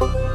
Bye.